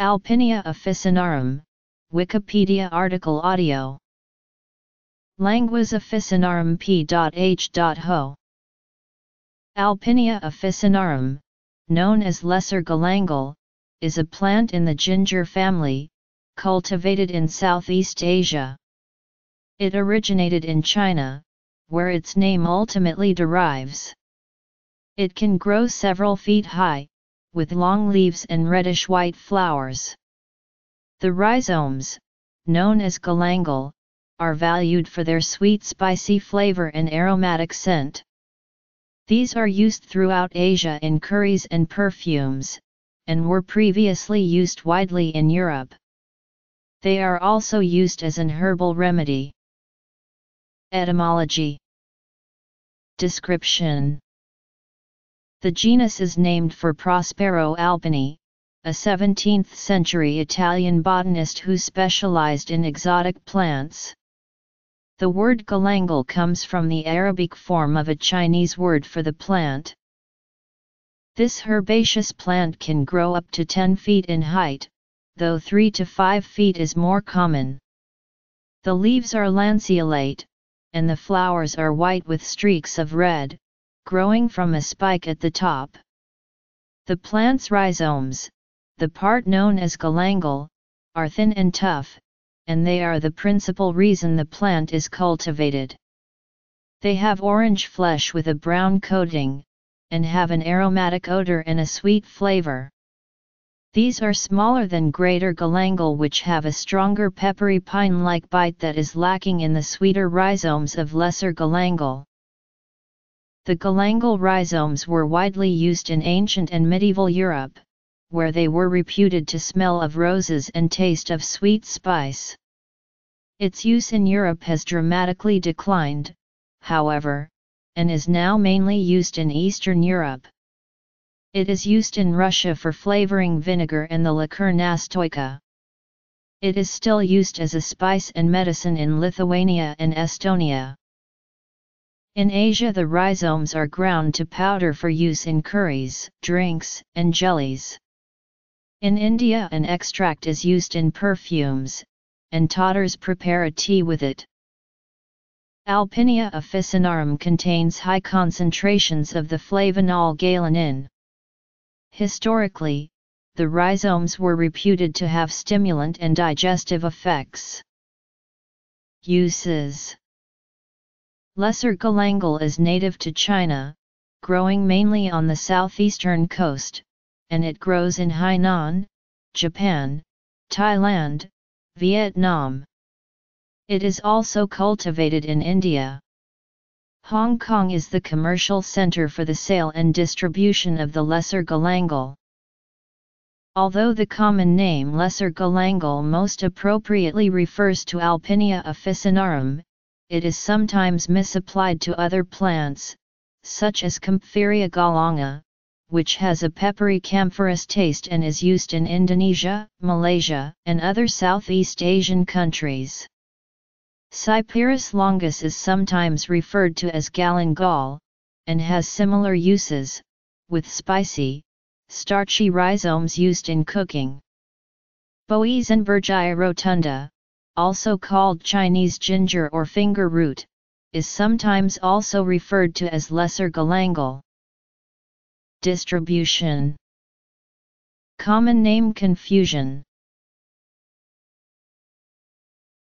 Alpinia officinarum, Wikipedia article audio. Languas officinarum p.h.ho. Alpinia officinarum, known as lesser galangal, is a plant in the ginger family, cultivated in Southeast Asia. It originated in China, where its name ultimately derives. It can grow several feet high, with long leaves and reddish-white flowers. The rhizomes, known as galangal, are valued for their sweet spicy flavor and aromatic scent. These are used throughout Asia in curries and perfumes, and were previously used widely in Europe. They are also used as an herbal remedy. Etymology Description The genus is named for Prospero Alpini, a 17th-century Italian botanist who specialized in exotic plants. The word galangal comes from the Arabic form of a Chinese word for the plant. This herbaceous plant can grow up to 10 feet in height, though 3 to 5 feet is more common. The leaves are lanceolate, and the flowers are white with streaks of red, growing from a spike at the top. The plant's rhizomes, the part known as galangal, are thin and tough, and they are the principal reason the plant is cultivated. They have orange flesh with a brown coating, and have an aromatic odor and a sweet flavor. These are smaller than greater galangal which have a stronger peppery pine-like bite that is lacking in the sweeter rhizomes of lesser galangal. The galangal rhizomes were widely used in ancient and medieval Europe, where they were reputed to smell of roses and taste of sweet spice. Its use in Europe has dramatically declined, however, and is now mainly used in Eastern Europe. It is used in Russia for flavoring vinegar and the liqueur nastoika. It is still used as a spice and medicine in Lithuania and Estonia. In Asia the rhizomes are ground to powder for use in curries, drinks, and jellies. In India an extract is used in perfumes, and Tatars prepare a tea with it. Alpinia officinarum contains high concentrations of the flavonol galangin. Historically, the rhizomes were reputed to have stimulant and digestive effects. Uses Lesser galangal is native to China, growing mainly on the southeastern coast, and it grows in Hainan, Japan, Thailand, Vietnam. It is also cultivated in India. Hong Kong is the commercial center for the sale and distribution of the lesser galangal. Although the common name lesser galangal most appropriately refers to Alpinia officinarum, it is sometimes misapplied to other plants, such as Kaempferia galanga, which has a peppery camphorous taste and is used in Indonesia, Malaysia, and other Southeast Asian countries. Cyperus longus is sometimes referred to as galangal, and has similar uses, with spicy, starchy rhizomes used in cooking. Boesenbergia rotunda, also called Chinese ginger or finger root, is sometimes also referred to as lesser galangal. Distribution Common name confusion